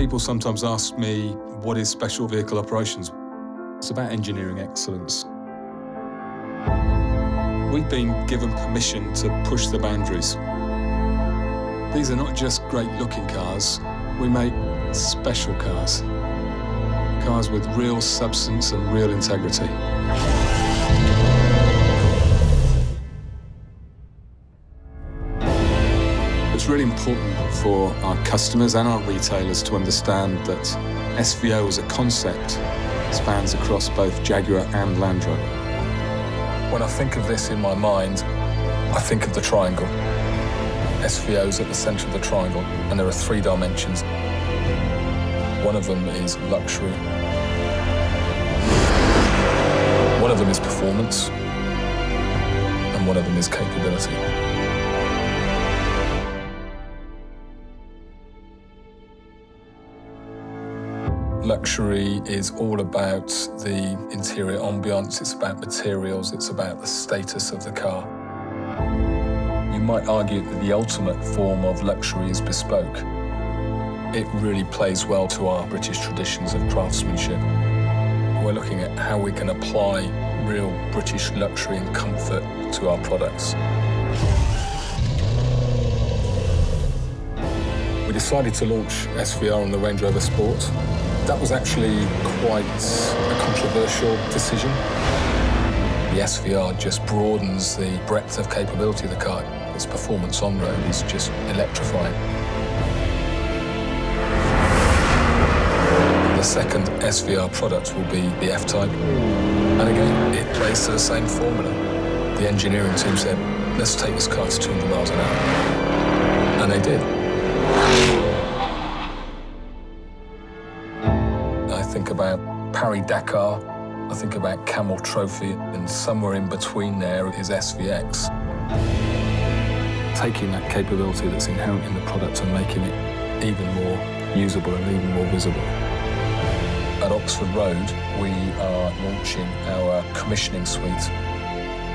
People sometimes ask me, what is special vehicle operations? It's about engineering excellence. We've been given permission to push the boundaries. These are not just great looking cars, we make special cars. Cars with real substance and real integrity. Really important for our customers and our retailers to understand that SVO as a concept spans across both Jaguar and Land Rover. When I think of this in my mind, I think of the triangle. SVO is at the centre of the triangle, and there are three dimensions. One of them is luxury. One of them is performance, and one of them is capability. Luxury is all about the interior ambiance, it's about materials, it's about the status of the car. You might argue that the ultimate form of luxury is bespoke. It really plays well to our British traditions of craftsmanship. We're looking at how we can apply real British luxury and comfort to our products. We decided to launch SVR on the Range Rover Sport. That was actually quite a controversial decision. The SVR just broadens the breadth of capability of the car. Its performance on road is just electrifying. The second SVR product will be the F-Type. And again, it plays to the same formula. The engineering team said, let's take this car to 200 miles an hour. And they did. Think about Paris-Dakar, I think about Camel Trophy, and somewhere in between there is SVX. Taking that capability that's inherent in the product and making it even more usable and even more visible. At Oxford Road, we are launching our commissioning suite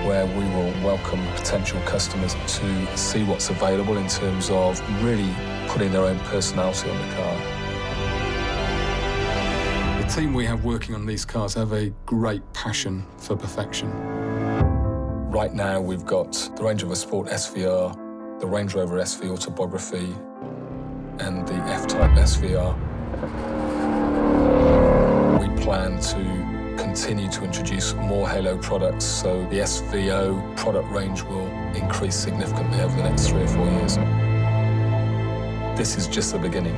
where we will welcome potential customers to see what's available in terms of really putting their own personality on the car the team we have working on these cars have a great passion for perfection. Right now, we've got the Range Rover Sport SVR, the Range Rover SV Autobiography, and the F-Type SVR. We plan to continue to introduce more Halo products, so the SVO product range will increase significantly over the next three or four years. This is just the beginning.